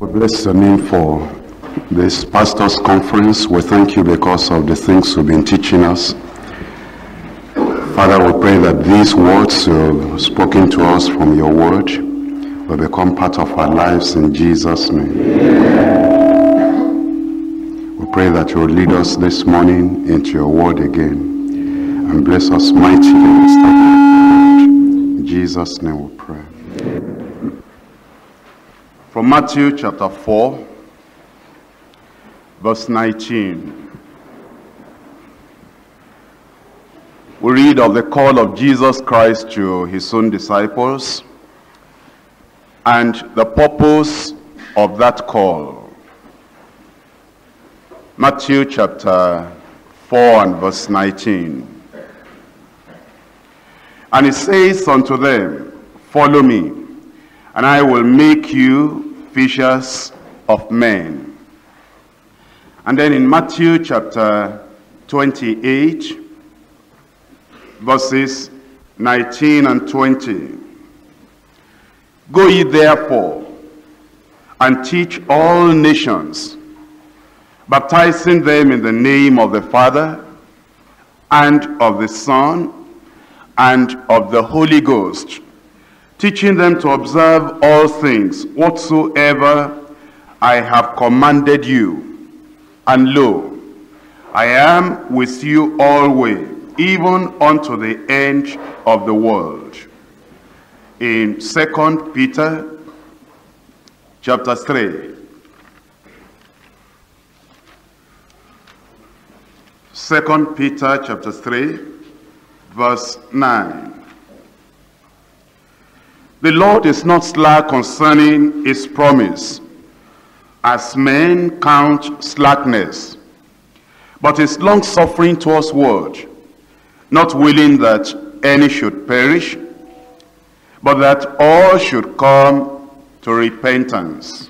We bless the name for this pastor's conference. We thank you because of the things you've been teaching us. Father, we pray that these words spoken to us from your word will become part of our lives in Jesus' name. We pray that you will lead us this morning into your word again and bless us mightily. In Jesus' name we pray. From Matthew chapter 4, verse 19. We read of the call of Jesus Christ to his own disciples and the purpose of that call. Matthew chapter 4 and verse 19. And he says unto them, Follow me, and I will make you fishers of men. And then in Matthew chapter 28, verses 19 and 20. Go ye therefore and teach all nations, baptizing them in the name of the Father and of the Son and of the Holy Ghost, teaching them to observe all things whatsoever I have commanded you. And lo, I am with you always, even unto the end of the world. In Second Peter chapter 3. Second Peter chapter 3, verse 9. The Lord is not slack concerning his promise, as men count slackness, but is long-suffering towards word, not willing that any should perish, but that all should come to repentance.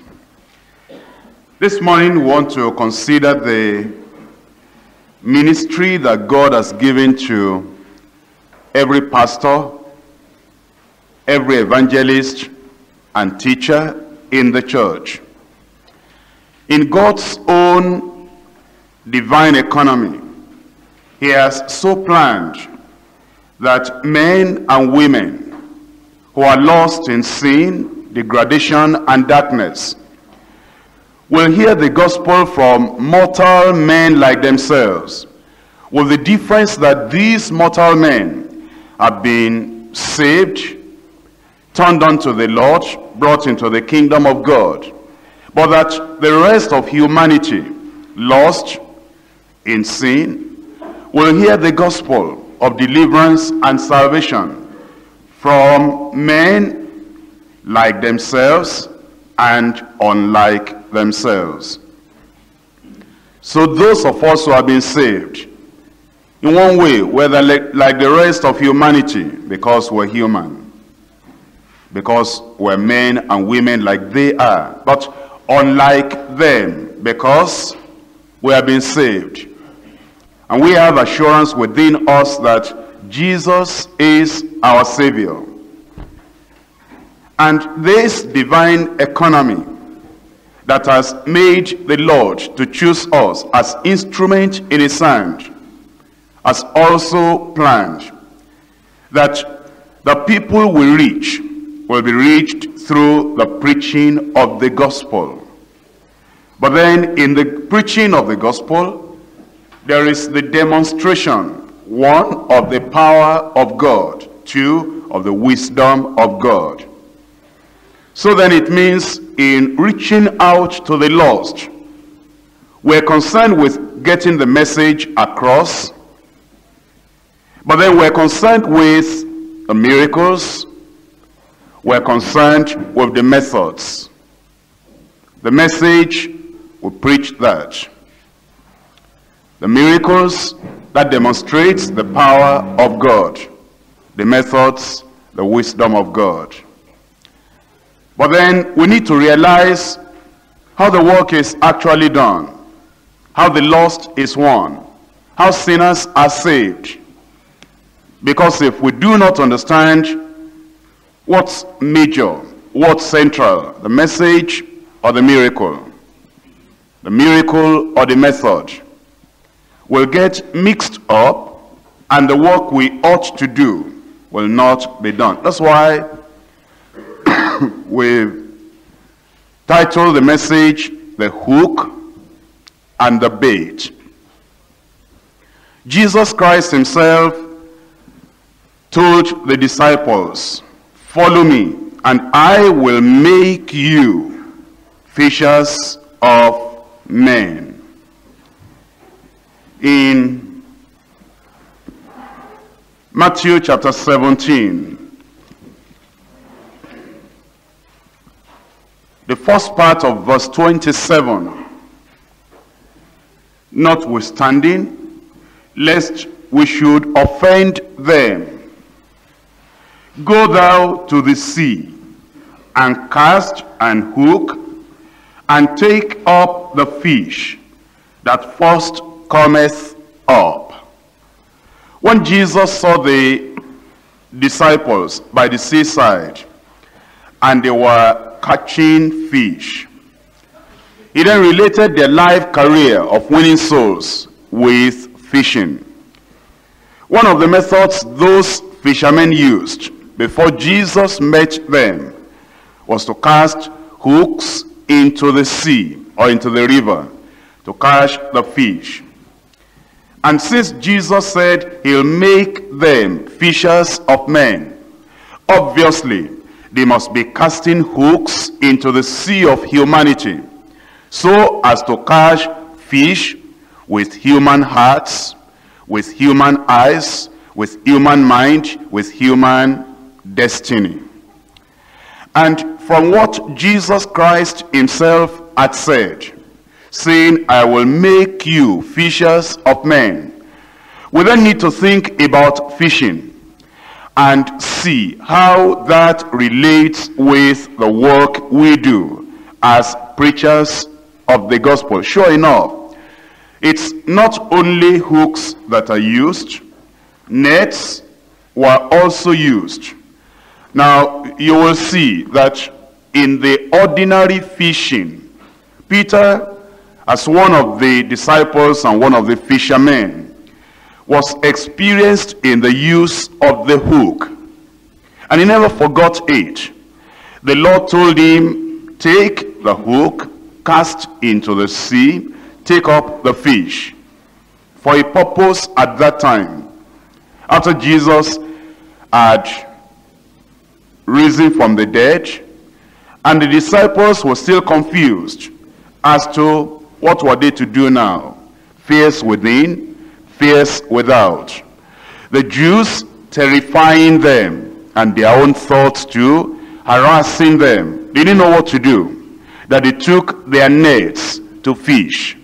This morning we want to consider the ministry that God has given to every pastor, every evangelist and teacher in the church. In God's own divine economy, he has so planned that men and women who are lost in sin, degradation, and darkness will hear the gospel from mortal men like themselves, with the difference that these mortal men have been saved, turned unto the Lord, brought into the kingdom of God, but that the rest of humanity, lost in sin, will hear the gospel of deliverance and salvation from men like themselves and unlike themselves. So those of us who have been saved, in one way, whether like the rest of humanity, because we're human, because we're men and women like they are, but unlike them, because we have been saved. And we have assurance within us that Jesus is our Savior. And this divine economy that has made the Lord to choose us as instrument in his hand has also planned that the people will reach will be reached through the preaching of the gospel. But then in the preaching of the gospel, there is the demonstration, one, of the power of God, two, of the wisdom of God. So then it means in reaching out to the lost, we're concerned with getting the message across, but then we're concerned with the miracles, we're concerned with the methods. The message, we preach that. The miracles, that demonstrates the power of God. The methods, the wisdom of God. But then we need to realize how the work is actually done. How the lost is won. How sinners are saved. Because if we do not understand what's major, what's central, the message or the miracle, the miracle or the method will get mixed up and the work we ought to do will not be done. That's why we've titled the message, The Hook and the Bait. Jesus Christ himself told the disciples, follow me and I will make you fishers of men. In Matthew chapter 17, the first part of verse 27, notwithstanding, lest we should offend them, Go thou to the sea, and cast and hook, and take up the fish that first cometh up. When Jesus saw the disciples by the seaside, and they were catching fish, he then related their life career of winning souls with fishing. One of the methods those fishermen used before Jesus met them was to cast hooks into the sea or into the river to catch the fish. And since Jesus said he'll make them fishers of men, obviously they must be casting hooks into the sea of humanity so as to catch fish with human hearts, with human eyes, with human mind, with human destiny. And from what Jesus Christ himself had said, saying, I will make you fishers of men, we then need to think about fishing and see how that relates with the work we do as preachers of the gospel. Sure enough, it's not only hooks that are used, nets were also used. Now, you will see that in the ordinary fishing, Peter, as one of the disciples and one of the fishermen, was experienced in the use of the hook. And he never forgot it. The Lord told him, take the hook, cast into the sea, take up the fish. For a purpose at that time. After Jesus had risen from the dead, and the disciples were still confused as to what were they to do now. Fears within, fears without. The Jews terrifying them, and their own thoughts too, harassing them. They didn't know what to do. That they took their nets to fish.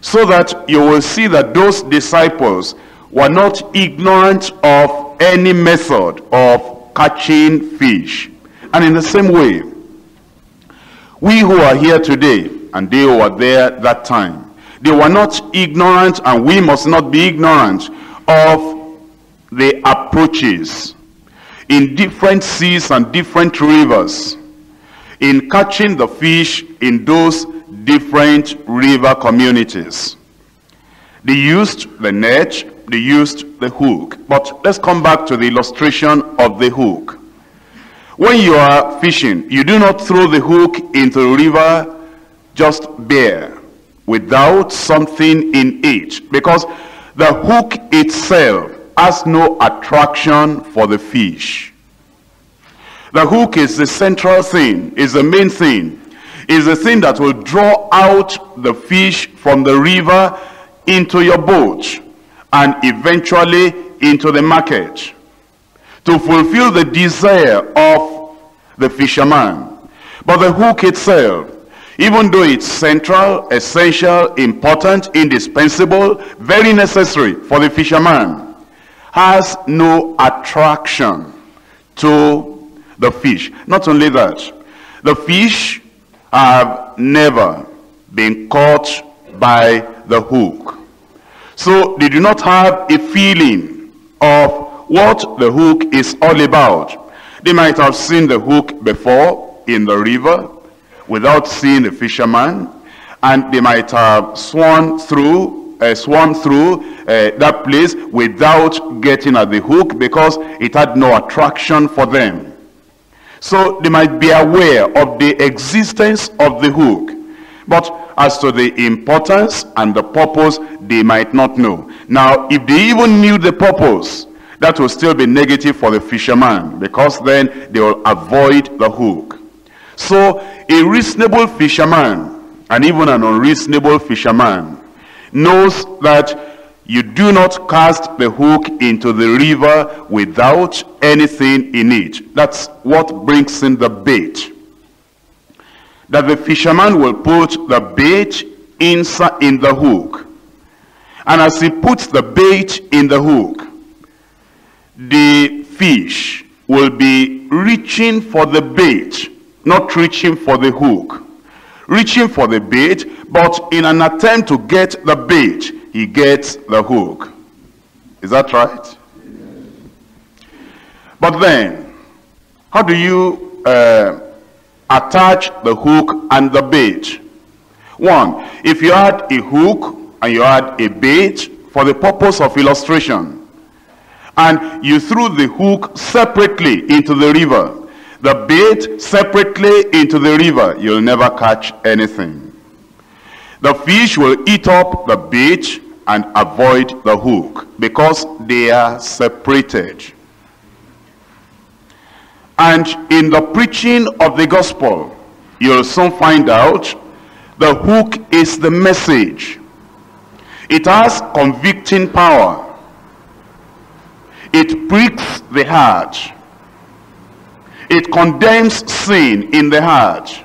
So that you will see that those disciples were not ignorant of any method of catching fish. And in the same way, we who are here today, and they were there that time, they were not ignorant, and we must not be ignorant of the approaches in different seas and different rivers in catching the fish in those different river communities. They used the net, they used the hook. But let's come back to the illustration of the hook. When you are fishing, you do not throw the hook into the river just bare, without something in it. Because the hook itself has no attraction for the fish. The hook is the central thing, is the main thing, is the thing that will draw out the fish from the river into your boat and eventually into the market to fulfill the desire of the fisherman. But the hook itself, even though it's central, essential, important, indispensable, very necessary for the fisherman, has no attraction to the fish. Not only that, the fish have never been caught by the hook. So they do not have a feeling of what the hook is all about. They might have seen the hook before in the river without seeing the fisherman, and they might have swum through, uh, swum through uh, that place without getting at the hook because it had no attraction for them. So they might be aware of the existence of the hook. But as to the importance and the purpose, they might not know. Now, if they even knew the purpose, that will still be negative for the fisherman because then they will avoid the hook. So, a reasonable fisherman and even an unreasonable fisherman knows that you do not cast the hook into the river without anything in it. That's what brings in the bait. That the fisherman will put the bait inside in the hook. And as he puts the bait in the hook, the fish will be reaching for the bait, not reaching for the hook. Reaching for the bait, but in an attempt to get the bait, he gets the hook. Is that right? But then, how do you uh, attach the hook and the bait? One, if you had a hook and you had a bait for the purpose of illustration, and you threw the hook separately into the river, the bait separately into the river, you'll never catch anything. The fish will eat up the bait and avoid the hook because they are separated. And in the preaching of the gospel, you'll soon find out the hook is the message. It has convicting power. It pricks the heart. It condemns sin in the heart.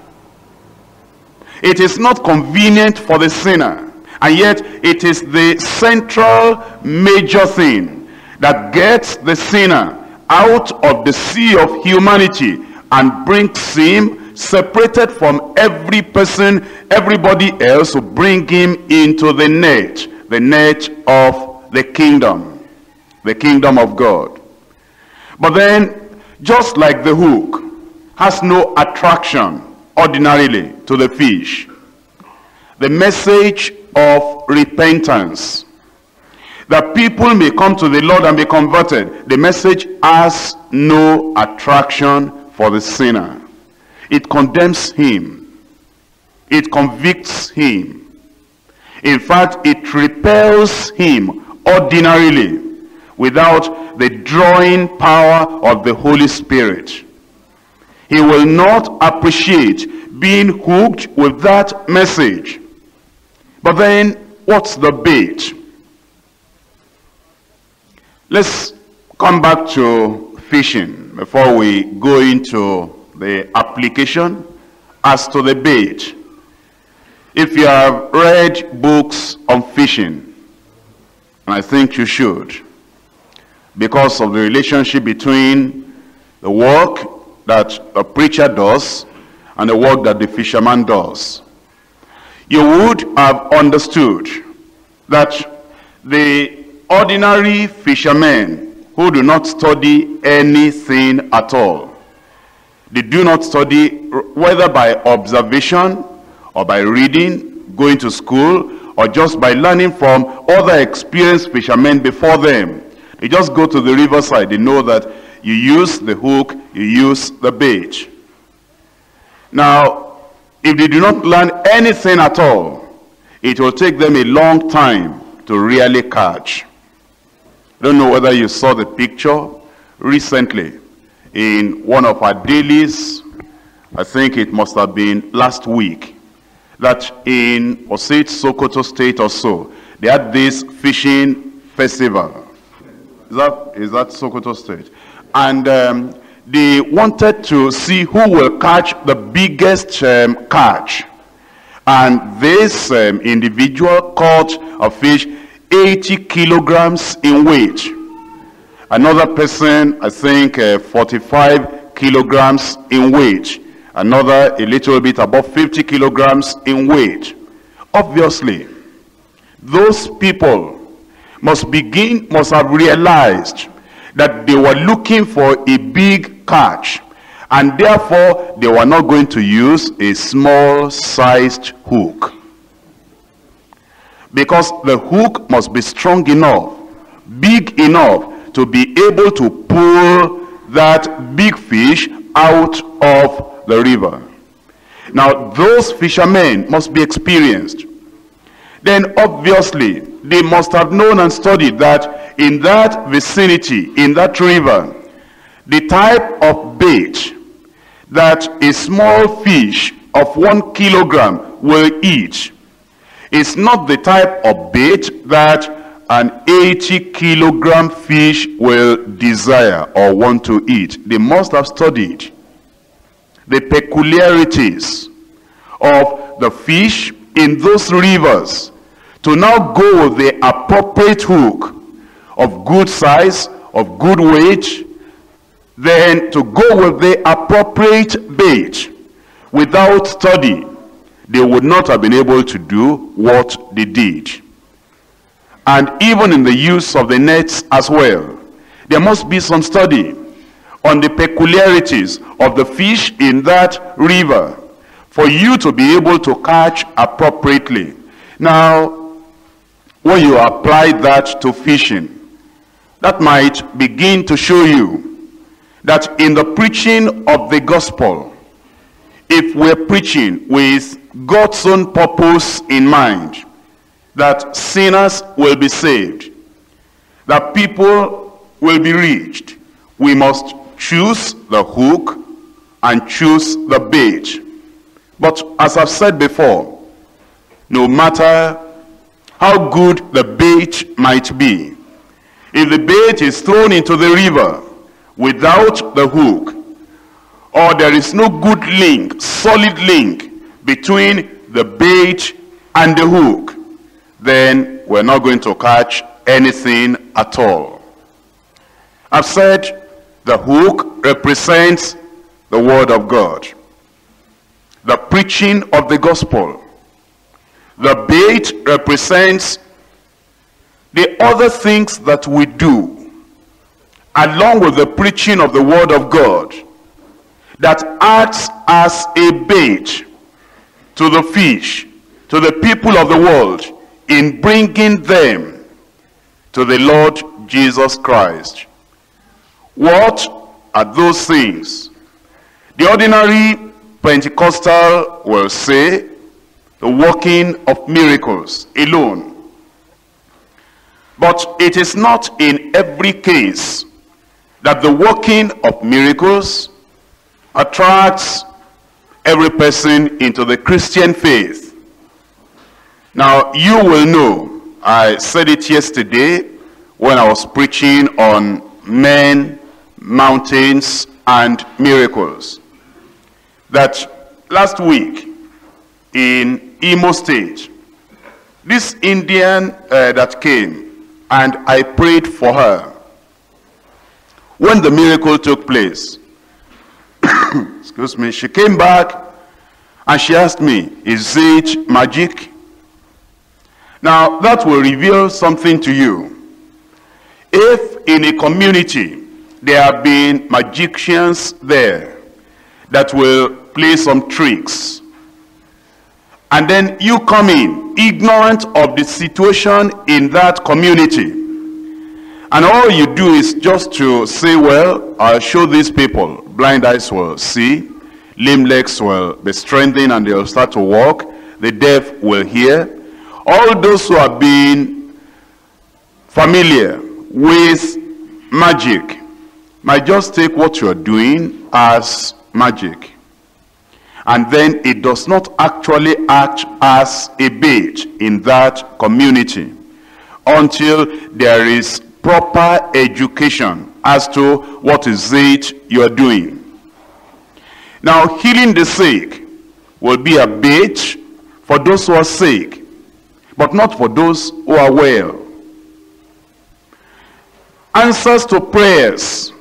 It is not convenient for the sinner. And yet it is the central major thing that gets the sinner out of the sea of humanity and brings him separated from every person, everybody else to bring him into the net, the net of the kingdom, the kingdom of God. But then, just like the hook has no attraction ordinarily to the fish, the message of repentance, that people may come to the Lord and be converted, the message has no attraction for the sinner. It condemns him. It convicts him. In fact, it repels him ordinarily without the drawing power of the Holy Spirit. He will not appreciate being hooked with that message. But then, what's the bait? Let's come back to fishing before we go into the application as to the bait. If you have read books on fishing, and I think you should, because of the relationship between the work that the preacher does and the work that the fisherman does you would have understood that the ordinary fishermen who do not study anything at all, they do not study whether by observation or by reading, going to school, or just by learning from other experienced fishermen before them. They just go to the riverside. They know that you use the hook, you use the bait. Now, if they do not learn anything at all, it will take them a long time to really catch. I don't know whether you saw the picture recently in one of our dailies. I think it must have been last week. That in Osage Sokoto State or so, they had this fishing festival. Is that, is that Sokoto State? And um, they wanted to see who will catch the biggest um, catch. And this um, individual caught a fish 80 kilograms in weight. Another person, I think, uh, 45 kilograms in weight. Another a little bit above 50 kilograms in weight. Obviously, those people must begin, must have realized that they were looking for a big catch. And therefore, they were not going to use a small-sized hook. Because the hook must be strong enough, big enough to be able to pull that big fish out of the river. Now, those fishermen must be experienced. Then, obviously, they must have known and studied that in that vicinity, in that river, the type of bait that a small fish of one kilogram will eat is not the type of bait that an 80 kilogram fish will desire or want to eat. They must have studied the peculiarities of the fish in those rivers to now go with the appropriate hook of good size, of good weight, then to go with the appropriate bait without study, they would not have been able to do what they did. And even in the use of the nets as well, there must be some study on the peculiarities of the fish in that river for you to be able to catch appropriately. Now, when you apply that to fishing, that might begin to show you that in the preaching of the gospel, if we're preaching with God's own purpose in mind, that sinners will be saved, that people will be reached, we must choose the hook and choose the bait. But as I've said before, no matter how good the bait might be, if the bait is thrown into the river without the hook, or there is no good link, solid link between the bait and the hook, then we're not going to catch anything at all. I've said the hook represents the word of God. The preaching of the gospel. The bait represents the other things that we do along with the preaching of the word of God that acts as a bait to the fish, to the people of the world in bringing them to the Lord Jesus Christ. What are those things? The ordinary Pentecostal will say the working of miracles alone. But it is not in every case that the working of miracles attracts every person into the Christian faith. Now, you will know, I said it yesterday when I was preaching on men mountains, and miracles. That last week in Imo State, this Indian uh, that came and I prayed for her. When the miracle took place, excuse me, she came back and she asked me, is it magic? Now that will reveal something to you. If in a community there have been magicians there that will play some tricks. And then you come in, ignorant of the situation in that community. And all you do is just to say, well, I'll show these people. Blind eyes will see, lame legs will be strengthened and they'll start to walk. The deaf will hear. All those who have been familiar with magic, might just take what you're doing as magic. And then it does not actually act as a bait in that community until there is proper education as to what is it you're doing. Now, healing the sick will be a bait for those who are sick, but not for those who are well. Answers to prayers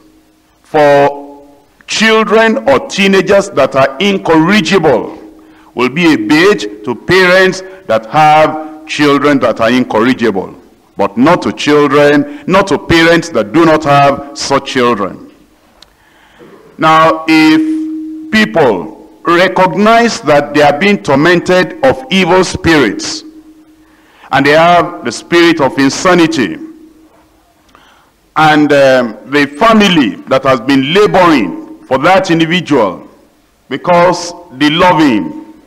for children or teenagers that are incorrigible will be a bait to parents that have children that are incorrigible but not to children not to parents that do not have such children. Now if people recognize that they are being tormented of evil spirits and they have the spirit of insanity and um, the family that has been laboring for that individual because they love him.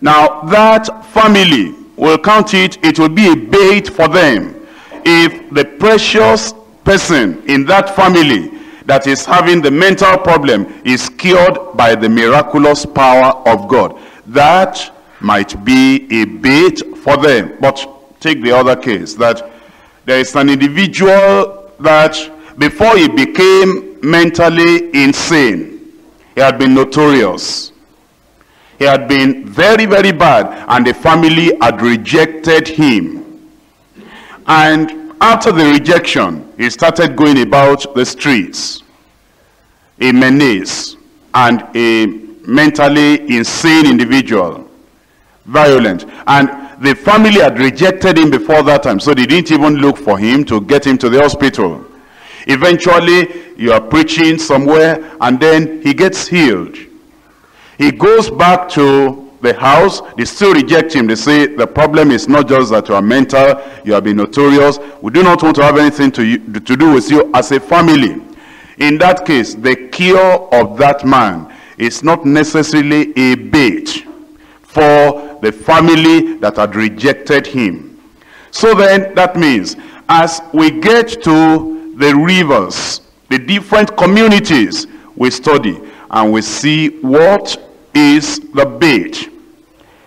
Now that family will count it, it will be a bait for them if the precious person in that family that is having the mental problem is cured by the miraculous power of God. That might be a bait for them. But take the other case that there is an individual that before he became mentally insane, he had been notorious. He had been very, very bad and the family had rejected him. And after the rejection, he started going about the streets. A menace and a mentally insane individual. Violent. And the family had rejected him before that time, so they didn't even look for him to get him to the hospital. Eventually, you are preaching somewhere, and then he gets healed. He goes back to the house, they still reject him. They say, the problem is not just that you are mental, you have been notorious. We do not want to have anything to, you, to do with you as a family. In that case, the cure of that man is not necessarily a bait for the family that had rejected him. So then, that means, as we get to the rivers, the different communities we study, and we see what is the bait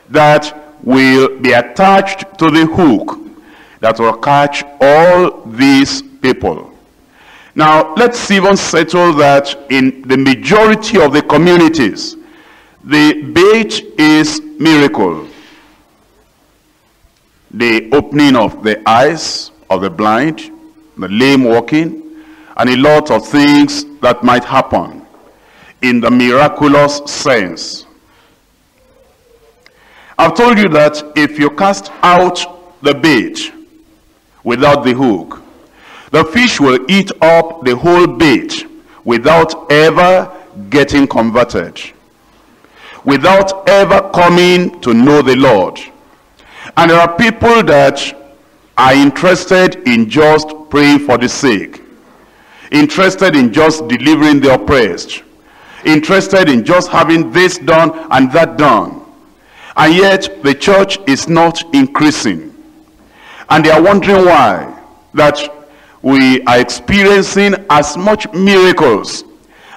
that will be attached to the hook that will catch all these people. Now, let's even settle that in the majority of the communities, the bait is miracle. The opening of the eyes of the blind, the lame walking, and a lot of things that might happen in the miraculous sense. I've told you that if you cast out the bait without the hook, the fish will eat up the whole bait without ever getting converted. Without ever coming to know the Lord. And there are people that are interested in just praying for the sick. Interested in just delivering the oppressed interested in just having this done and that done. And yet the church is not increasing. And they are wondering why. That we are experiencing as much miracles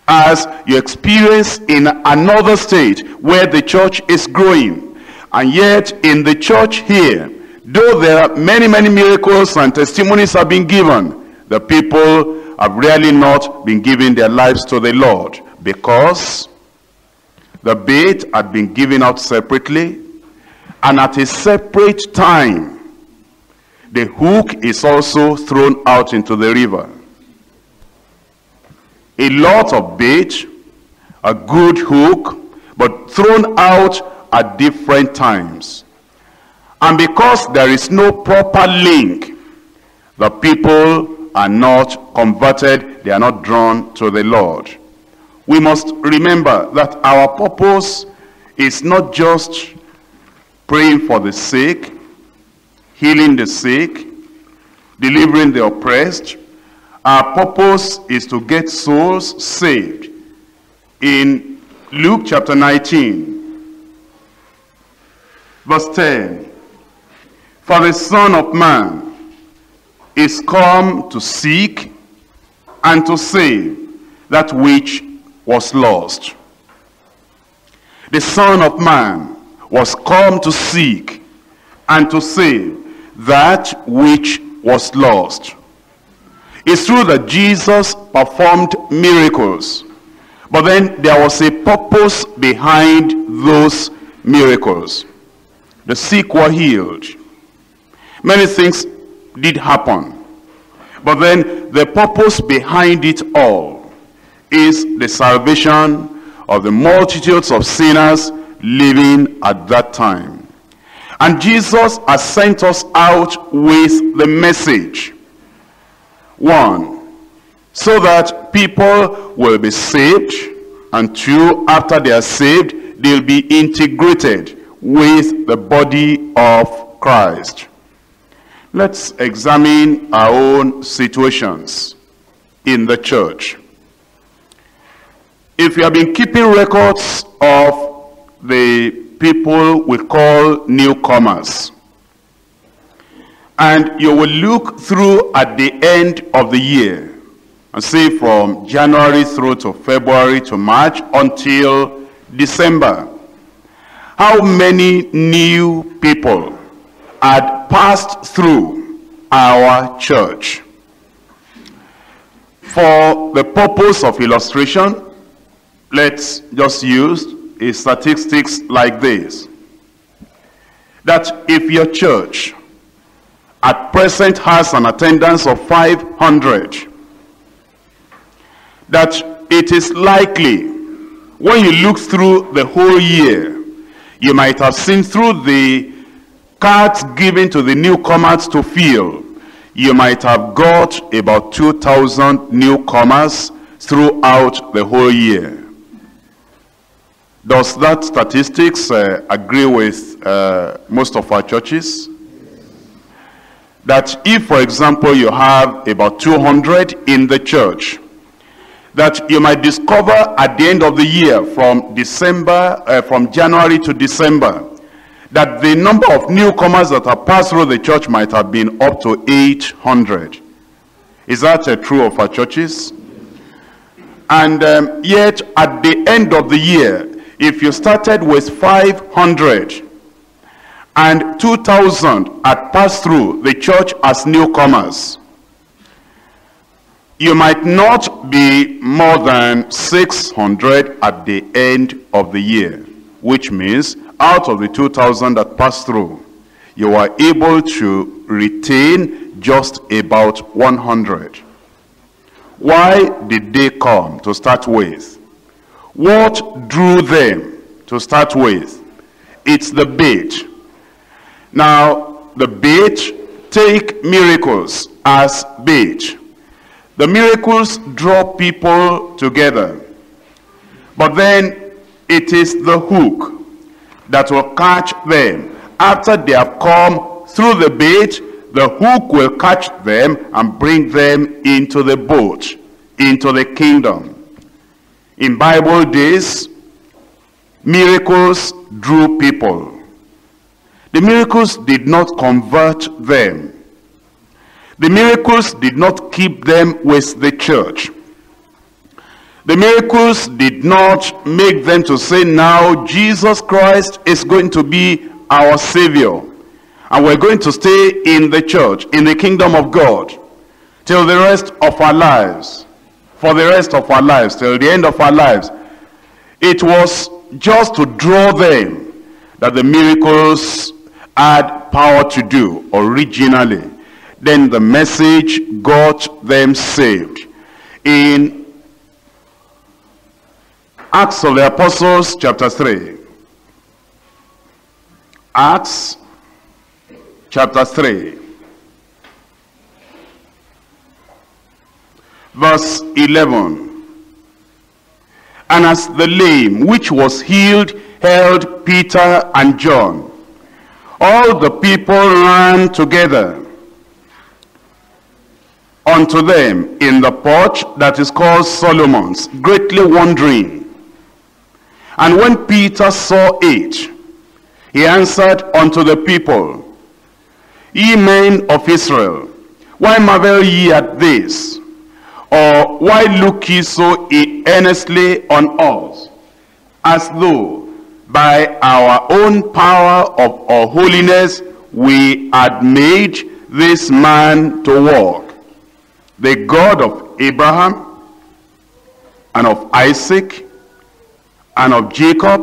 as you experience in another state where the church is growing. And yet in the church here, though there are many, many miracles and testimonies have been given, the people have really not been giving their lives to the Lord because the bait had been given out separately and at a separate time the hook is also thrown out into the river a lot of bait a good hook but thrown out at different times and because there is no proper link the people are not converted they are not drawn to the lord we must remember that our purpose is not just praying for the sick, healing the sick, delivering the oppressed. Our purpose is to get souls saved. In Luke chapter 19, verse 10, For the Son of Man is come to seek and to save that which was lost. The Son of Man was come to seek and to save that which was lost. It's true that Jesus performed miracles, but then there was a purpose behind those miracles. The sick were healed. Many things did happen. But then the purpose behind it all is the salvation of the multitudes of sinners living at that time. And Jesus has sent us out with the message. One, so that people will be saved And two, after they are saved, they'll be integrated with the body of Christ. Let's examine our own situations in the church. If you have been keeping records of the people we call newcomers, and you will look through at the end of the year, and see from January through to February to March until December, how many new people had passed through our church. For the purpose of illustration, let's just use a statistics like this. That if your church at present has an attendance of 500, that it is likely when you look through the whole year, you might have seen through the cards given to the newcomers to fill, you might have got about 2,000 newcomers throughout the whole year. Does that statistics uh, agree with uh, most of our churches? That if, for example, you have about 200 in the church, that you might discover at the end of the year from December, uh, from January to December, that the number of newcomers that have passed through the church might have been up to 800. Is that uh, true of our churches? And um, yet, at the end of the year, if you started with 500 and 2,000 had passed through the church as newcomers, you might not be more than 600 at the end of the year, which means out of the 2,000 that passed through, you are able to retain just about 100. Why did they come to start with? What drew them to start with? It's the bait. Now, the bait, take miracles as bait. The miracles draw people together. But then it is the hook that will catch them. After they have come through the bait, the hook will catch them and bring them into the boat, into the kingdom. In Bible days, miracles drew people. The miracles did not convert them. The miracles did not keep them with the church. The miracles did not make them to say, now Jesus Christ is going to be our Savior. And we're going to stay in the church, in the kingdom of God, till the rest of our lives. For the rest of our lives, till the end of our lives. It was just to draw them that the miracles had power to do originally. Then the message got them saved. In Acts of the Apostles, chapter 3. Acts, chapter 3. Verse 11. And as the lame which was healed held Peter and John, all the people ran together unto them in the porch that is called Solomon's, greatly wondering. And when Peter saw it, he answered unto the people, Ye men of Israel, why marvel ye at this? Or why look ye so earnestly on us, as though by our own power of our holiness we made this man to walk? The God of Abraham and of Isaac and of Jacob,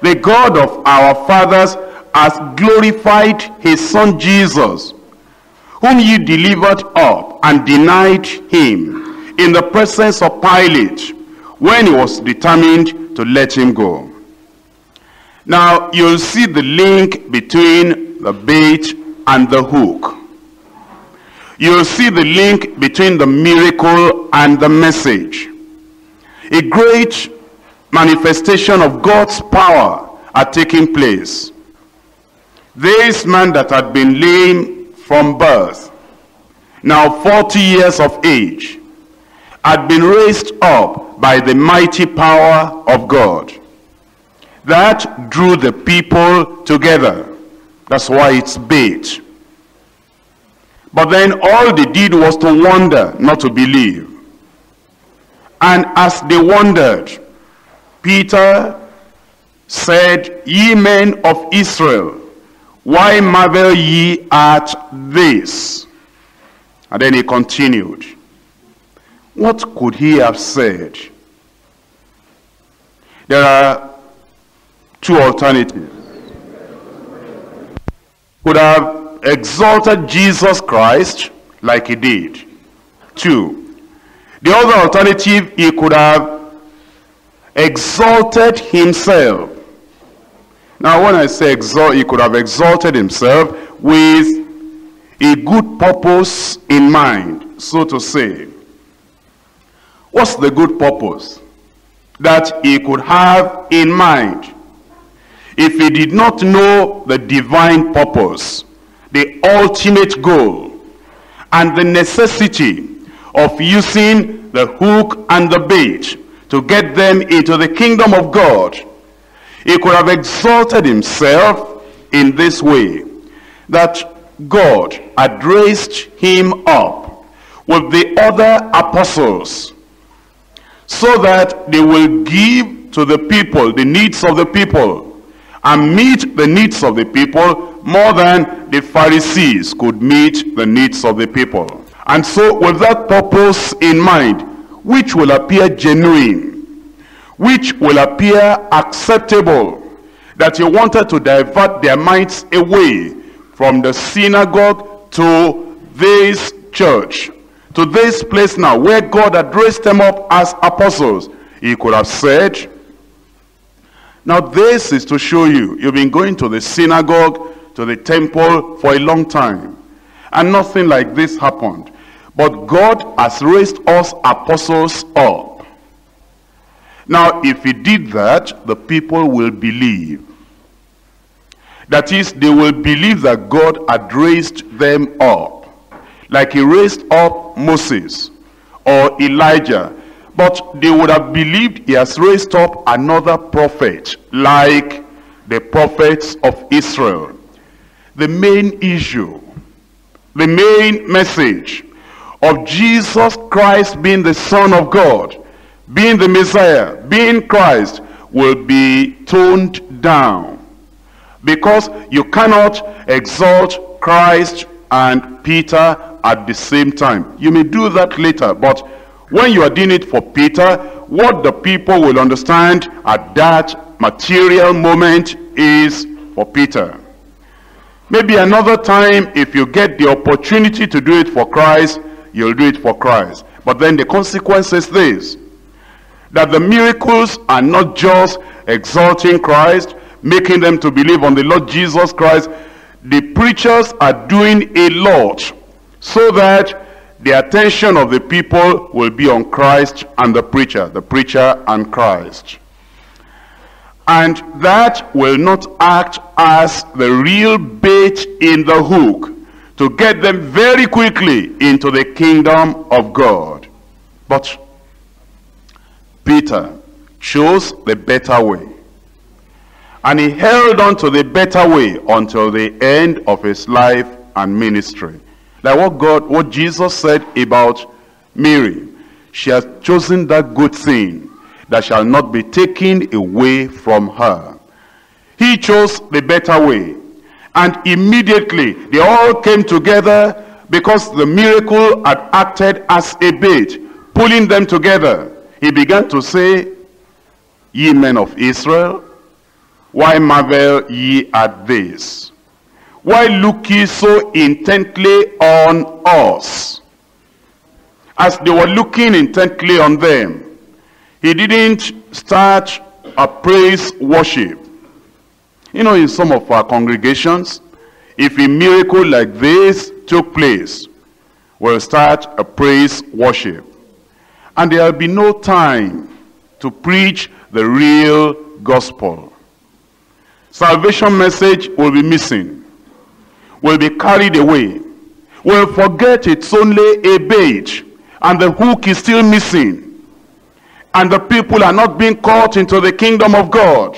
the God of our fathers has glorified his son Jesus, whom you delivered up and denied him in the presence of Pilate when he was determined to let him go. Now you'll see the link between the bait and the hook. You'll see the link between the miracle and the message. a great manifestation of God's power are taking place. This man that had been lame from birth, now 40 years of age, had been raised up by the mighty power of God. That drew the people together. That's why it's bait. But then all they did was to wonder, not to believe. And as they wondered, Peter said, Ye men of Israel, why marvel ye at this? And then he continued. What could he have said? There are two alternatives. Could have exalted Jesus Christ like he did. Two. The other alternative, he could have exalted himself. Now when I say exalt, he could have exalted himself with a good purpose in mind, so to say. What's the good purpose that he could have in mind? If he did not know the divine purpose, the ultimate goal, and the necessity of using the hook and the bait to get them into the kingdom of God, he could have exalted himself in this way, that God had raised him up with the other apostles so that they will give to the people the needs of the people and meet the needs of the people more than the Pharisees could meet the needs of the people. And so with that purpose in mind, which will appear genuine, which will appear acceptable, that he wanted to divert their minds away from the synagogue to this church, to this place now where God had raised them up as apostles. He could have said, now this is to show you, you've been going to the synagogue, to the temple for a long time. And nothing like this happened. But God has raised us apostles up. Now, if he did that, the people will believe. That is, they will believe that God had raised them up. Like he raised up Moses or Elijah. But they would have believed he has raised up another prophet like the prophets of Israel. The main issue, the main message of Jesus Christ being the Son of God, being the Messiah, being Christ, will be toned down. Because you cannot exalt Christ and Peter at the same time. You may do that later, but when you are doing it for Peter, what the people will understand at that material moment is for Peter. Maybe another time, if you get the opportunity to do it for Christ, you'll do it for Christ. But then the consequence is this, that the miracles are not just exalting Christ, making them to believe on the Lord Jesus Christ. The preachers are doing a lot so that the attention of the people will be on Christ and the preacher, the preacher and Christ. And that will not act as the real bait in the hook to get them very quickly into the kingdom of God. But Peter chose the better way. And he held on to the better way until the end of his life and ministry. Like what God, what Jesus said about Mary. She has chosen that good thing that shall not be taken away from her. He chose the better way. And immediately they all came together because the miracle had acted as a bait, pulling them together. He began to say, Ye men of Israel, why marvel ye at this? Why look ye so intently on us? As they were looking intently on them, he didn't start a praise worship. You know, in some of our congregations, if a miracle like this took place, we'll start a praise worship. And there'll be no time to preach the real gospel. Salvation message will be missing, will be carried away, will forget it's only a bait, and the hook is still missing. And the people are not being caught into the kingdom of God.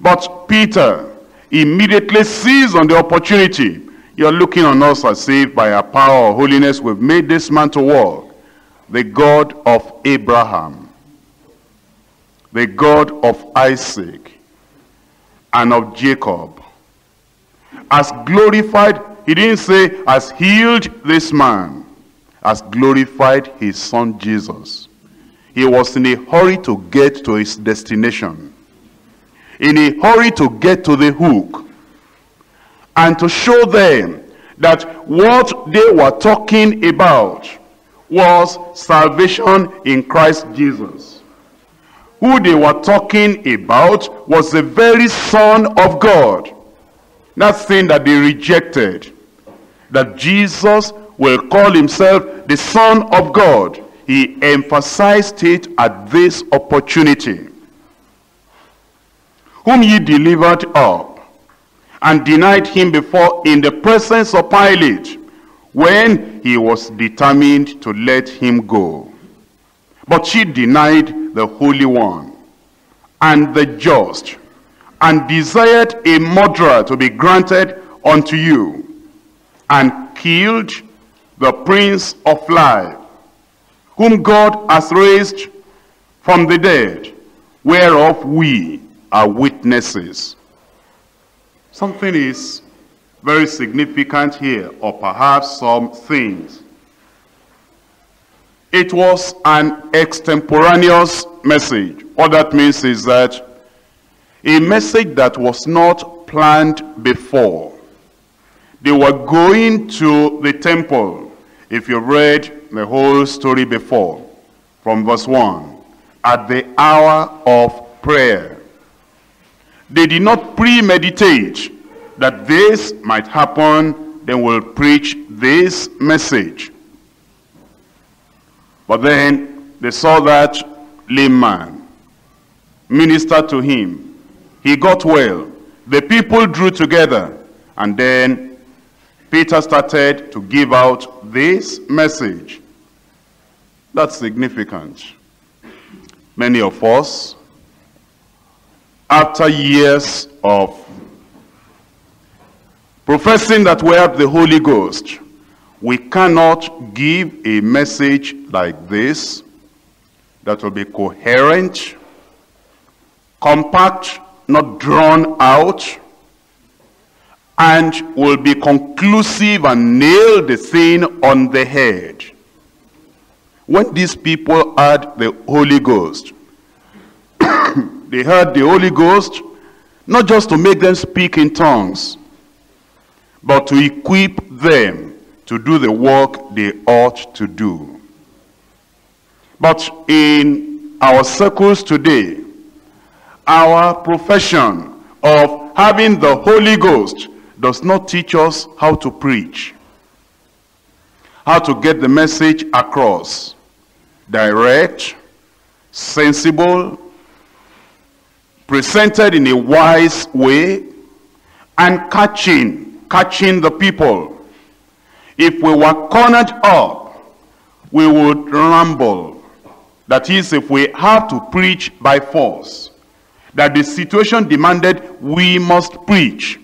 But Peter immediately seized on the opportunity. You're looking on us as if by our power or holiness we've made this man to walk. The God of Abraham, the God of Isaac, and of Jacob. As glorified, he didn't say, as healed this man, as glorified his son Jesus. He was in a hurry to get to his destination. In a hurry to get to the hook. And to show them that what they were talking about was salvation in Christ Jesus. Who they were talking about was the very Son of God. That thing that they rejected. That Jesus will call himself the Son of God. He emphasized it at this opportunity. Whom ye delivered up and denied him before in the presence of Pilate when he was determined to let him go. But she denied the Holy One and the just, and desired a murderer to be granted unto you, and killed the Prince of Life, whom God has raised from the dead, whereof we are witnesses. Something is very significant here, or perhaps some things. It was an extemporaneous message. What that means is that a message that was not planned before. They were going to the temple. If you read the whole story before, from verse 1, at the hour of prayer. They did not premeditate that this might happen, then we'll preach this message. But then they saw that lame man, minister to him. He got well. The people drew together. And then Peter started to give out this message. That's significant. Many of us, after years of professing that we have the Holy Ghost, we cannot give a message like this that will be coherent, compact, not drawn out, and will be conclusive and nail the thing on the head. When these people had the Holy Ghost, they had the Holy Ghost not just to make them speak in tongues, but to equip them to do the work they ought to do. But in our circles today, our profession of having the Holy Ghost does not teach us how to preach, how to get the message across. Direct, sensible, presented in a wise way, and catching, catching the people. If we were cornered up, we would ramble. That is, if we have to preach by force, that the situation demanded we must preach.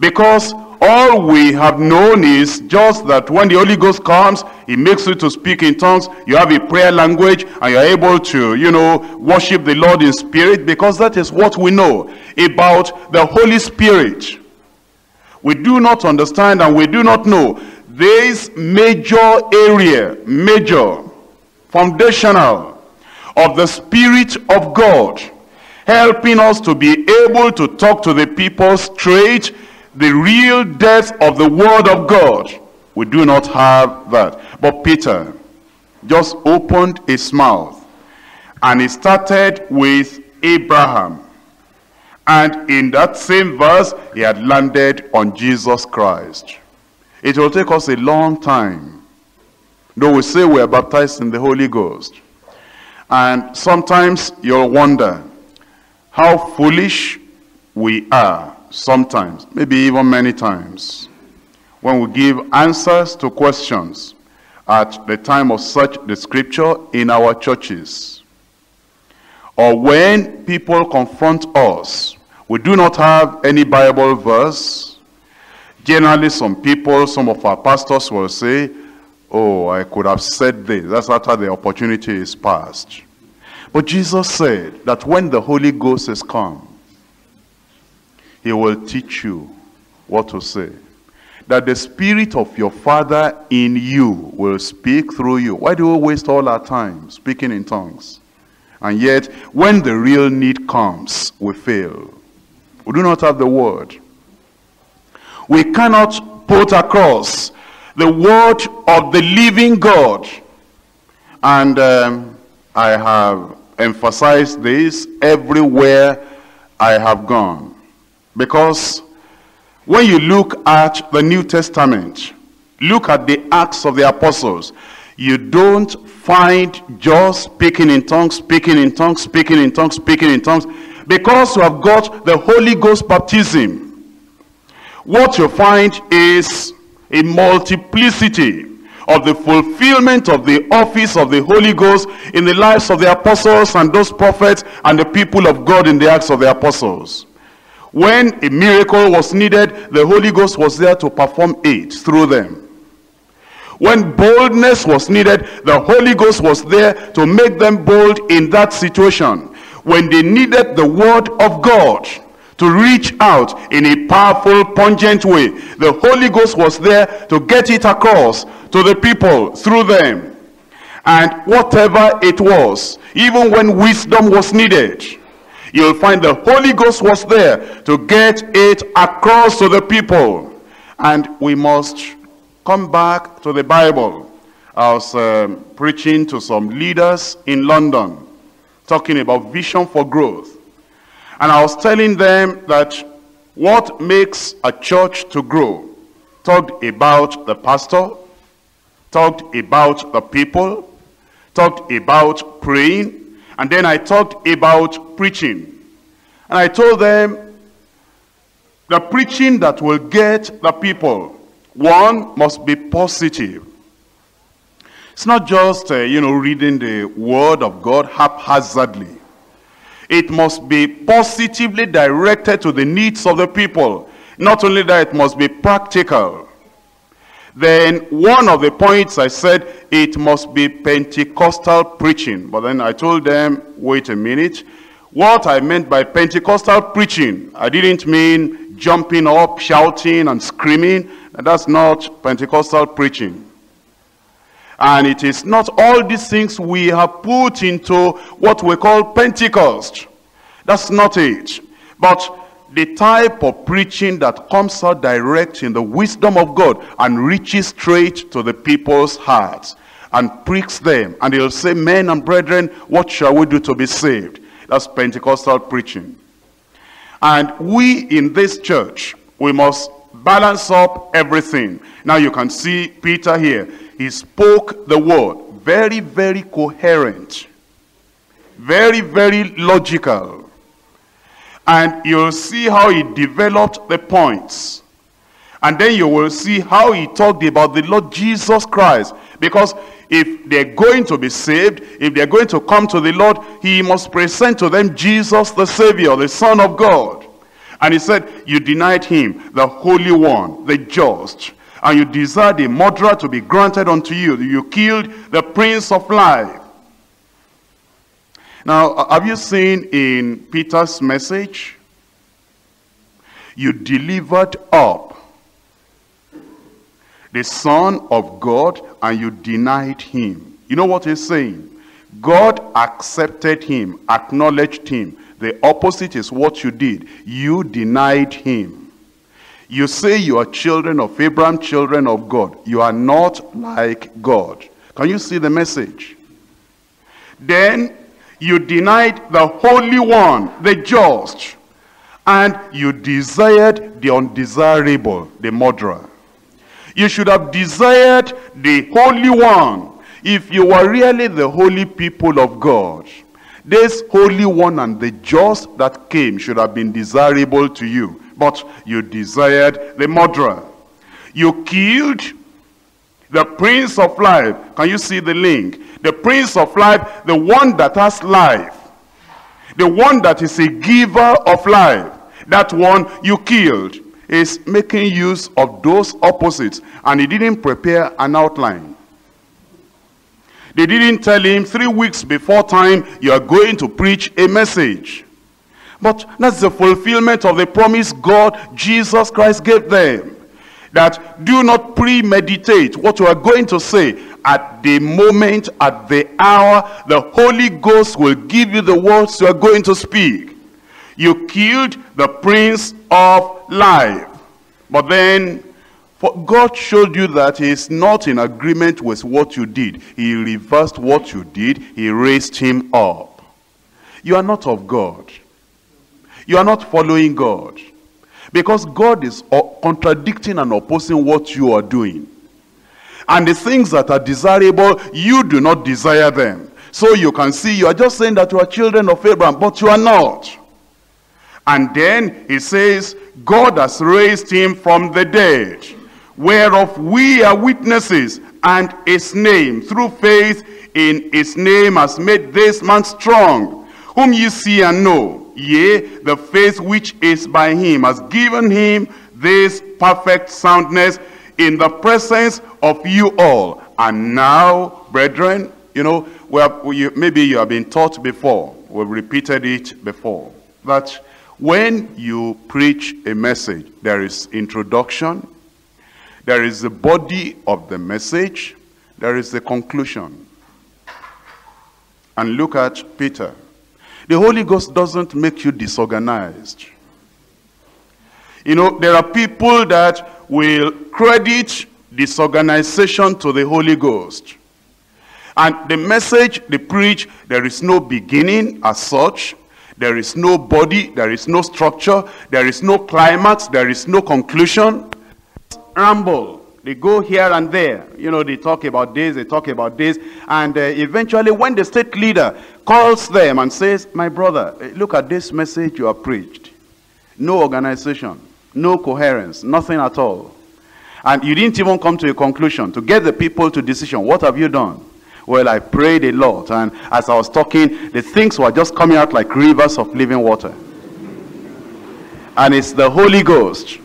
Because all we have known is just that when the Holy Ghost comes, he makes you to speak in tongues. You have a prayer language and you're able to, you know, worship the Lord in spirit because that is what we know about the Holy Spirit. We do not understand and we do not know this major area, major, foundational of the Spirit of God helping us to be able to talk to the people straight the real depth of the word of God. We do not have that. But Peter just opened his mouth and he started with Abraham. And in that same verse, he had landed on Jesus Christ. It will take us a long time. Though we say we are baptized in the Holy Ghost. And sometimes you'll wonder how foolish we are sometimes, maybe even many times, when we give answers to questions at the time of such the scripture in our churches. Or when people confront us, we do not have any Bible verse. Generally, some people, some of our pastors will say, oh, I could have said this. That's after the opportunity is past. But Jesus said that when the Holy Ghost is come, he will teach you what to say. That the spirit of your father in you will speak through you. Why do we waste all our time speaking in tongues? And yet, when the real need comes, we fail. We do not have the word. We cannot put across the word of the living God. And um, I have emphasized this everywhere I have gone. Because when you look at the New Testament, look at the Acts of the Apostles, you don't find just speaking in tongues, speaking in tongues, speaking in tongues, speaking in tongues, because you have got the Holy Ghost baptism. What you find is a multiplicity of the fulfillment of the office of the Holy Ghost in the lives of the apostles and those prophets and the people of God in the acts of the apostles. When a miracle was needed, the Holy Ghost was there to perform it through them. When boldness was needed, the Holy Ghost was there to make them bold in that situation. When they needed the word of God, to reach out in a powerful, pungent way. The Holy Ghost was there to get it across to the people through them. And whatever it was, even when wisdom was needed, you'll find the Holy Ghost was there to get it across to the people. And we must come back to the Bible. I was um, preaching to some leaders in London, talking about vision for growth. And I was telling them that what makes a church to grow, talked about the pastor, talked about the people, talked about praying, and then I talked about preaching. And I told them the preaching that will get the people, one must be positive. It's not just, uh, you know, reading the word of God haphazardly. It must be positively directed to the needs of the people. Not only that, it must be practical. Then one of the points I said, it must be Pentecostal preaching. But then I told them, wait a minute. What I meant by Pentecostal preaching, I didn't mean jumping up, shouting and screaming. That's not Pentecostal preaching. And it is not all these things we have put into what we call Pentecost. That's not it. But the type of preaching that comes out direct in the wisdom of God and reaches straight to the people's hearts and pricks them. And they'll say, men and brethren, what shall we do to be saved? That's Pentecostal preaching. And we in this church, we must balance up everything. Now you can see Peter here he spoke the word. Very, very coherent. Very, very logical. And you'll see how he developed the points. And then you will see how he talked about the Lord Jesus Christ. Because if they're going to be saved, if they're going to come to the Lord, he must present to them Jesus the Savior, the Son of God. And he said, you denied him, the Holy One, the just, and you desired a murderer to be granted unto you. You killed the Prince of Life. Now, have you seen in Peter's message? You delivered up the Son of God and you denied him. You know what he's saying? God accepted him, acknowledged him. The opposite is what you did. You denied him. You say you are children of Abraham, children of God. You are not like God. Can you see the message? Then you denied the Holy One, the just, and you desired the undesirable, the murderer. You should have desired the Holy One. If you were really the holy people of God, this holy one and the just that came should have been desirable to you. But you desired the murderer. You killed the prince of life. Can you see the link? The prince of life, the one that has life. The one that is a giver of life. That one you killed is making use of those opposites. And he didn't prepare an outline. They didn't tell him three weeks before time you are going to preach a message. But that's the fulfillment of the promise God, Jesus Christ gave them. That do not premeditate what you are going to say. At the moment, at the hour, the Holy Ghost will give you the words you are going to speak. You killed the Prince of Life. But then, for God showed you that he is not in agreement with what you did. He reversed what you did. He raised him up. You are not of God. You are not following God. Because God is uh, contradicting and opposing what you are doing. And the things that are desirable, you do not desire them. So you can see, you are just saying that you are children of Abraham, but you are not. And then he says, God has raised him from the dead, whereof we are witnesses, and his name, through faith in his name, has made this man strong, whom you see and know. Yea, the faith which is by him has given him this perfect soundness in the presence of you all. And now, brethren, you know, we maybe you have been taught before. We've repeated it before. That when you preach a message, there is introduction, there is the body of the message, there is the conclusion. And look at Peter. The Holy Ghost doesn't make you disorganized. You know, there are people that will credit disorganization to the Holy Ghost. And the message they preach, there is no beginning as such. There is no body, there is no structure, there is no climax, there is no conclusion. Ramble. They go here and there. You know, they talk about this, they talk about this. And uh, eventually when the state leader calls them and says, my brother, look at this message you have preached. No organization, no coherence, nothing at all. And you didn't even come to a conclusion to get the people to decision. What have you done? Well, I prayed a lot. And as I was talking, the things were just coming out like rivers of living water. And it's the Holy Ghost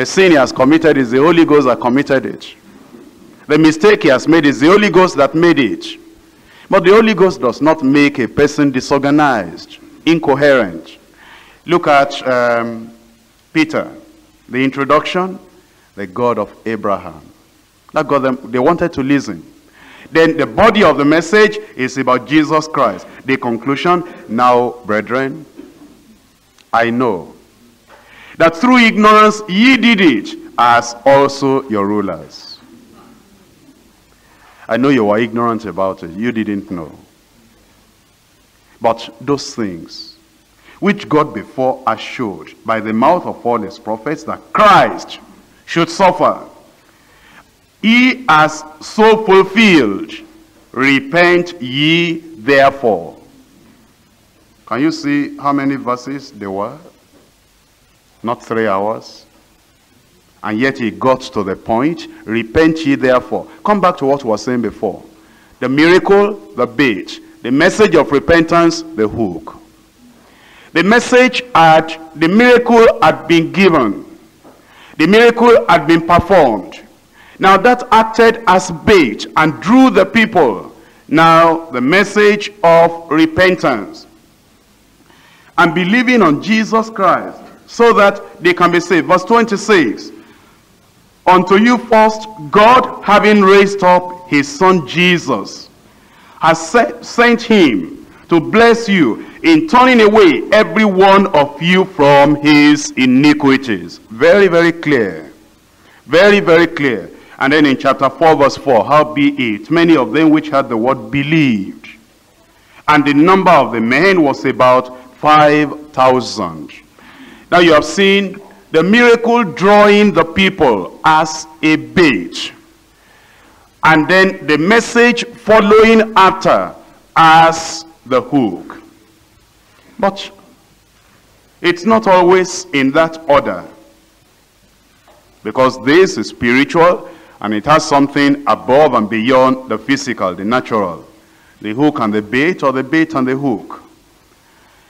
the sin he has committed is the Holy Ghost that committed it. The mistake he has made is the Holy Ghost that made it. But the Holy Ghost does not make a person disorganized, incoherent. Look at um, Peter. The introduction, the God of Abraham. That got them, they wanted to listen. Then the body of the message is about Jesus Christ. The conclusion, now, brethren, I know that through ignorance ye did it, as also your rulers. I know you were ignorant about it. You didn't know. But those things, which God before assured by the mouth of all his prophets that Christ should suffer, he has so fulfilled. Repent ye therefore. Can you see how many verses there were? Not three hours. And yet he got to the point, repent ye therefore. Come back to what we were saying before. The miracle, the bait. The message of repentance, the hook. The message had, the miracle had been given. The miracle had been performed. Now that acted as bait and drew the people. Now the message of repentance. And believing on Jesus Christ so that they can be saved. Verse 26. Unto you first, God, having raised up his son Jesus, has sent him to bless you in turning away every one of you from his iniquities. Very, very clear. Very, very clear. And then in chapter 4, verse 4, how be it, many of them which had the word believed. And the number of the men was about 5,000. Now you have seen the miracle drawing the people as a bait. and then the message following after as the hook. But it's not always in that order. Because this is spiritual and it has something above and beyond the physical, the natural. The hook and the bait or the bait and the hook.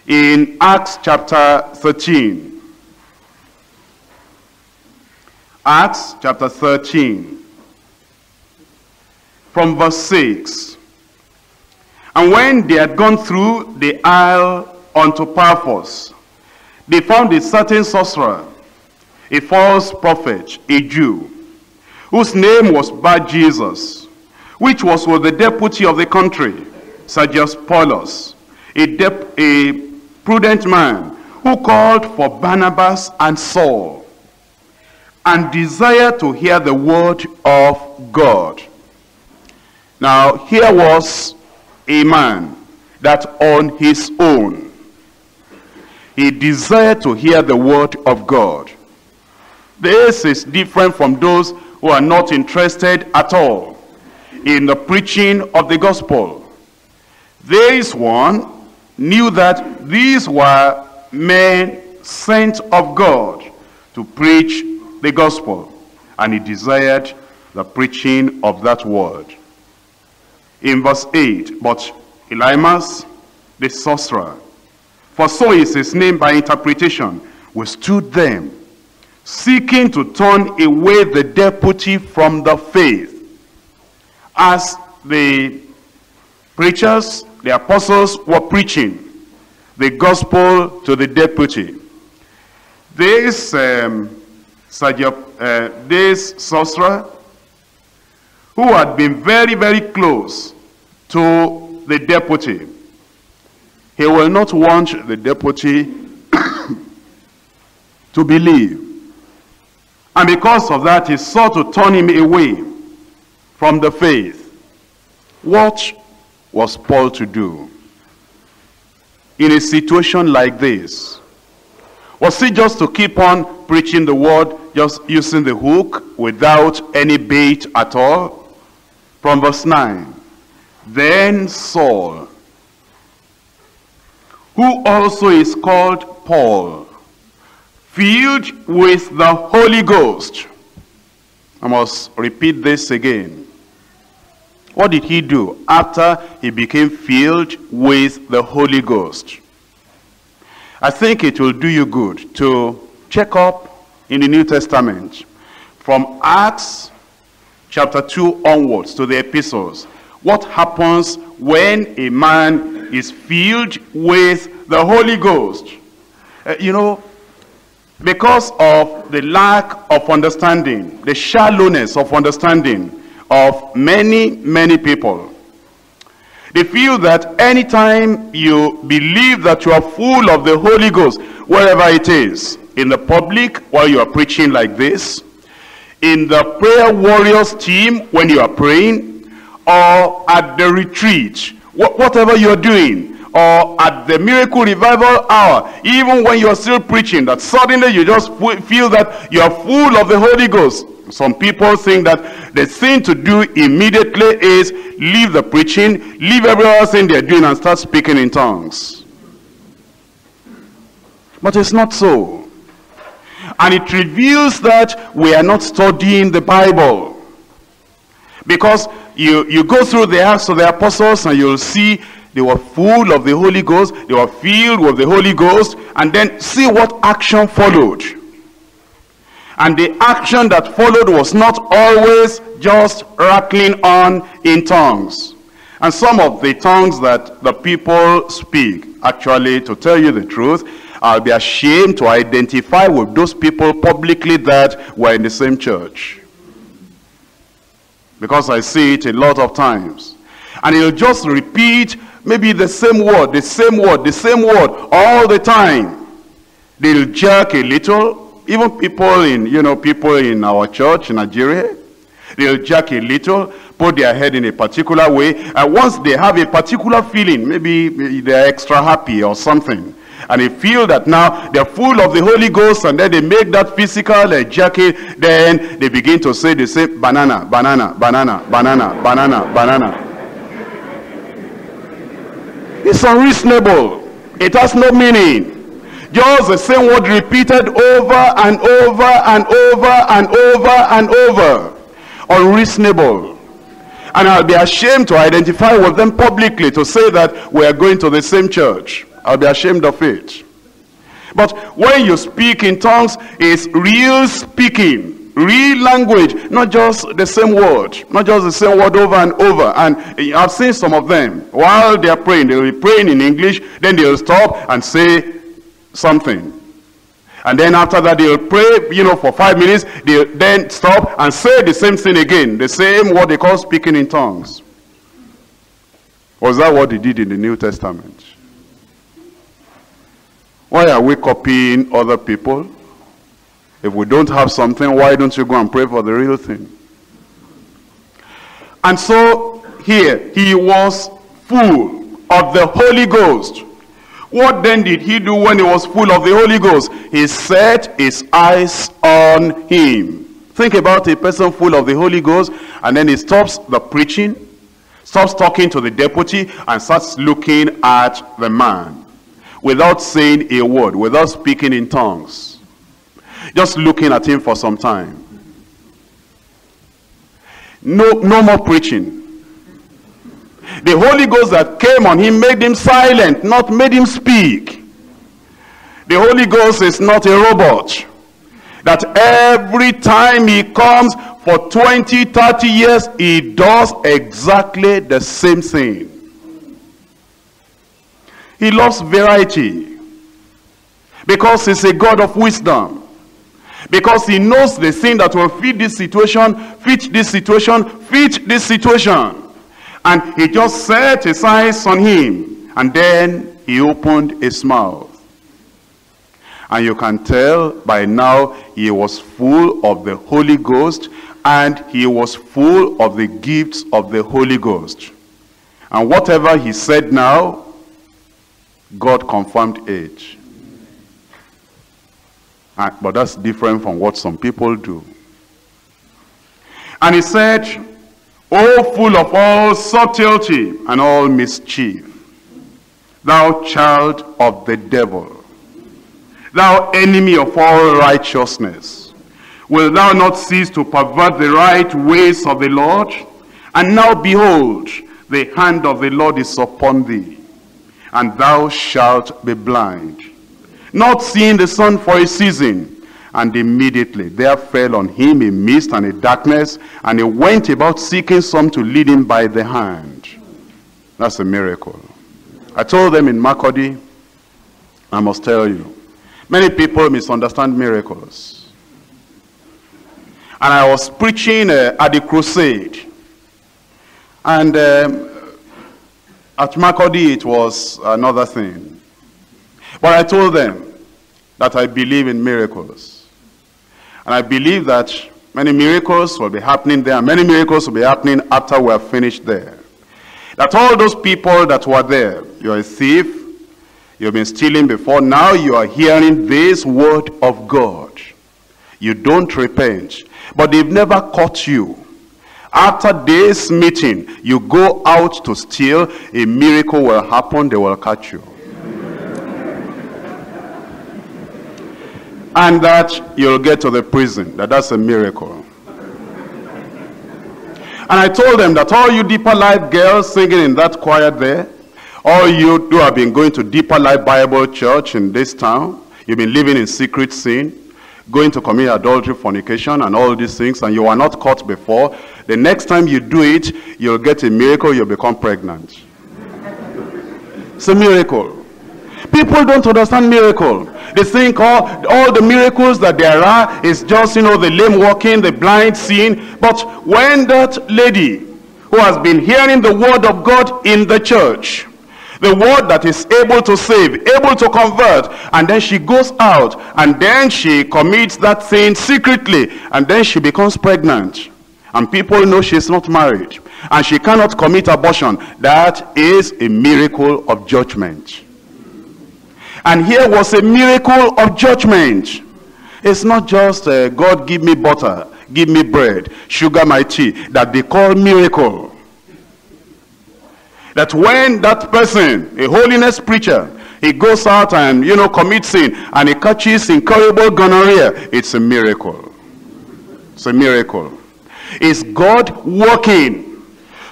In Acts chapter 13. Acts chapter 13. From verse 6. And when they had gone through the isle unto Paphos, they found a certain sorcerer, a false prophet, a Jew, whose name was Bar Jesus, which was with the deputy of the country, Sergius Paulus, a, a prudent man, who called for Barnabas and Saul, and desire to hear the word of God. Now, here was a man that on his own, he desired to hear the word of God. This is different from those who are not interested at all in the preaching of the gospel. This one knew that these were men sent of God to preach the gospel, and he desired the preaching of that word. In verse 8, but Elymas, the sorcerer, for so is his name by interpretation, withstood them, seeking to turn away the deputy from the faith. As the preachers, the apostles were preaching the gospel to the deputy, this, um, uh, this sorcerer, who had been very, very close to the deputy, he will not want the deputy to believe. And because of that, he sought to turn him away from the faith. What was Paul to do? In a situation like this, was he just to keep on preaching the word, just using the hook without any bait at all? From verse 9. Then Saul, who also is called Paul, filled with the Holy Ghost. I must repeat this again. What did he do after he became filled with the Holy Ghost? I think it will do you good to check up in the New Testament from Acts chapter 2 onwards to the epistles. What happens when a man is filled with the Holy Ghost? Uh, you know, because of the lack of understanding, the shallowness of understanding of many, many people. They feel that anytime you believe that you are full of the Holy Ghost, wherever it is, in the public while you are preaching like this, in the prayer warriors team when you are praying, or at the retreat, whatever you're doing, or at the miracle revival hour, even when you're still preaching, that suddenly you just feel that you are full of the Holy Ghost. Some people think that the thing to do immediately is leave the preaching, leave everyone else in they're doing and start speaking in tongues. But it's not so. And it reveals that we are not studying the Bible. Because you, you go through the Acts of the Apostles and you'll see they were full of the Holy Ghost, they were filled with the Holy Ghost, and then see what action followed. And the action that followed was not always just rattling on in tongues. And some of the tongues that the people speak, actually, to tell you the truth, I'll be ashamed to identify with those people publicly that were in the same church. Because I see it a lot of times. And he'll just repeat maybe the same word, the same word, the same word all the time. They'll jerk a little, even people in, you know, people in our church in Nigeria, they'll jerk a little, put their head in a particular way. And once they have a particular feeling, maybe they're extra happy or something, and they feel that now they're full of the Holy Ghost and then they make that physical uh, jacket, then they begin to say, they say, banana, banana, banana, banana, banana, banana. It's unreasonable. It has no meaning. Just the same word repeated over and over and over and over and over. Unreasonable. And I'll be ashamed to identify with them publicly to say that we are going to the same church. I'll be ashamed of it. But when you speak in tongues, it's real speaking, real language, not just the same word, not just the same word over and over. And I've seen some of them, while they're praying, they'll be praying in English, then they'll stop and say something. And then after that, they'll pray, you know, for five minutes. They'll then stop and say the same thing again. The same what they call speaking in tongues. Was that what they did in the New Testament? Why are we copying other people? If we don't have something, why don't you go and pray for the real thing? And so here, he was full of the Holy Ghost. What then did he do when he was full of the Holy Ghost? He set his eyes on him. Think about a person full of the Holy Ghost and then he stops the preaching, stops talking to the deputy and starts looking at the man without saying a word, without speaking in tongues. Just looking at him for some time. No, no more preaching. The Holy Ghost that came on him made him silent, not made him speak. The Holy Ghost is not a robot. That every time he comes for 20, 30 years, he does exactly the same thing. He loves variety. Because he's a God of wisdom. Because he knows the thing that will fit this situation, fit this situation, fit this situation. And he just set his eyes on him. And then he opened his mouth. And you can tell by now he was full of the Holy Ghost and he was full of the gifts of the Holy Ghost. And whatever he said now, God confirmed it. And, but that's different from what some people do. And he said, O full of all subtlety and all mischief, thou child of the devil, thou enemy of all righteousness, will thou not cease to pervert the right ways of the Lord? And now behold, the hand of the Lord is upon thee, and thou shalt be blind, not seeing the sun for a season, and immediately there fell on him a mist and a darkness, and he went about seeking some to lead him by the hand. That's a miracle. I told them in Makurdi, I must tell you, many people misunderstand miracles. And I was preaching uh, at the crusade. And um, at Makurdi it was another thing. But I told them that I believe in miracles. And I believe that many miracles will be happening there. Many miracles will be happening after we are finished there. That all those people that were there, you're a thief, you've been stealing before, now you are hearing this word of God. You don't repent, but they've never caught you. After this meeting, you go out to steal, a miracle will happen, they will catch you. And that you'll get to the prison. That that's a miracle. And I told them that all you Deeper Life girls singing in that choir there, all you who have been going to Deeper Life Bible Church in this town, you've been living in secret sin, going to commit adultery, fornication, and all these things, and you are not caught before, the next time you do it, you'll get a miracle, you'll become pregnant. It's a miracle. People don't understand miracle. They think all, all the miracles that there are is just, you know, the lame walking, the blind seeing. But when that lady who has been hearing the word of God in the church, the word that is able to save, able to convert, and then she goes out, and then she commits that sin secretly, and then she becomes pregnant. And people know she's not married, and she cannot commit abortion. That is a miracle of judgment. And here was a miracle of judgment. It's not just uh, God give me butter, give me bread, sugar my tea, that they call miracle. That when that person, a holiness preacher, he goes out and, you know, commits sin and he catches incurable gonorrhea, it's a miracle. It's a miracle. Is God working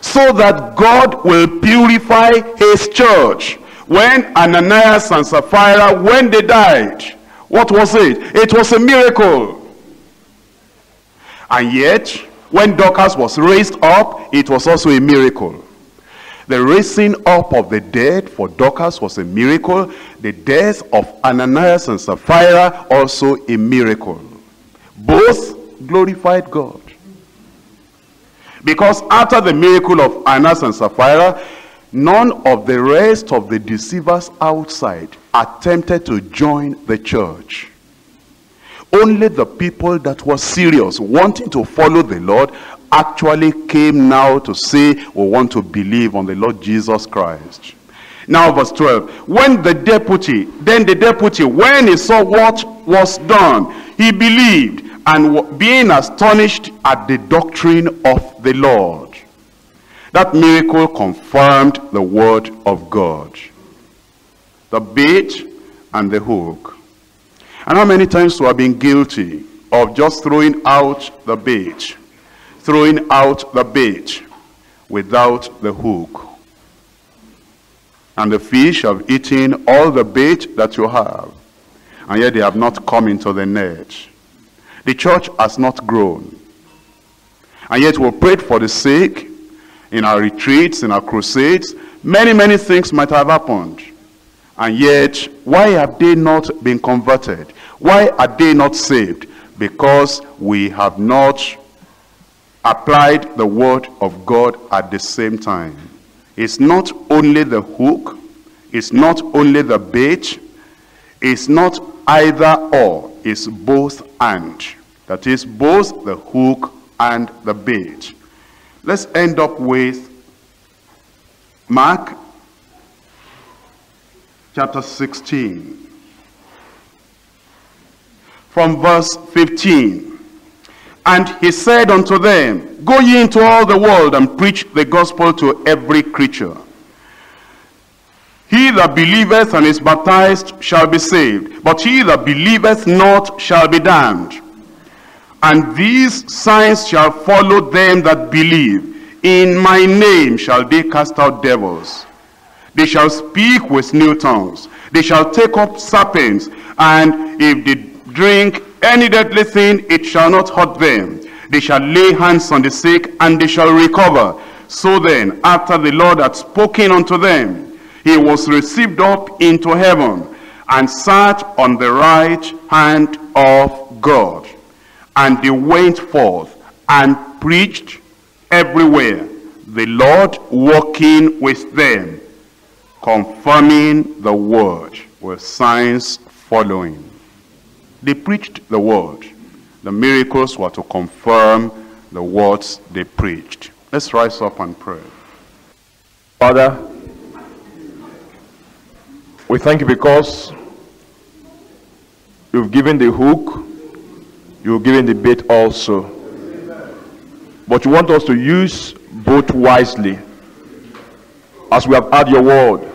so that God will purify his church? When Ananias and Sapphira, when they died, what was it? It was a miracle. And yet, when Dorcas was raised up, it was also a miracle. The raising up of the dead for Dorcas was a miracle. The death of Ananias and Sapphira also a miracle. Both glorified God. Because after the miracle of Ananias and Sapphira, none of the rest of the deceivers outside attempted to join the church. Only the people that were serious, wanting to follow the Lord, actually came now to say, we want to believe on the Lord Jesus Christ. Now verse 12. When the deputy, then the deputy, when he saw what was done, he believed and being astonished at the doctrine of the Lord. That miracle confirmed the word of God. The bait and the hook. And how many times we have been guilty of just throwing out the bait throwing out the bait without the hook. And the fish have eaten all the bait that you have, and yet they have not come into the net. The church has not grown. And yet we prayed for the sick in our retreats, in our crusades. Many, many things might have happened. And yet, why have they not been converted? Why are they not saved? Because we have not applied the word of God at the same time. It's not only the hook, it's not only the bait, it's not either or, it's both and. That is both the hook and the bait. Let's end up with Mark chapter 16. From verse 15. And he said unto them, Go ye into all the world and preach the gospel to every creature. He that believeth and is baptized shall be saved, but he that believeth not shall be damned. And these signs shall follow them that believe. In my name shall they cast out devils. They shall speak with new tongues. They shall take up serpents, and if they drink any deadly thing, it shall not hurt them. They shall lay hands on the sick, and they shall recover. So then, after the Lord had spoken unto them, he was received up into heaven, and sat on the right hand of God. And they went forth and preached everywhere, the Lord working with them, confirming the word with signs following. They preached the word. The miracles were to confirm the words they preached. Let's rise up and pray. Father, we thank you because you've given the hook, you've given the bait also. But you want us to use both wisely. As we have had your word,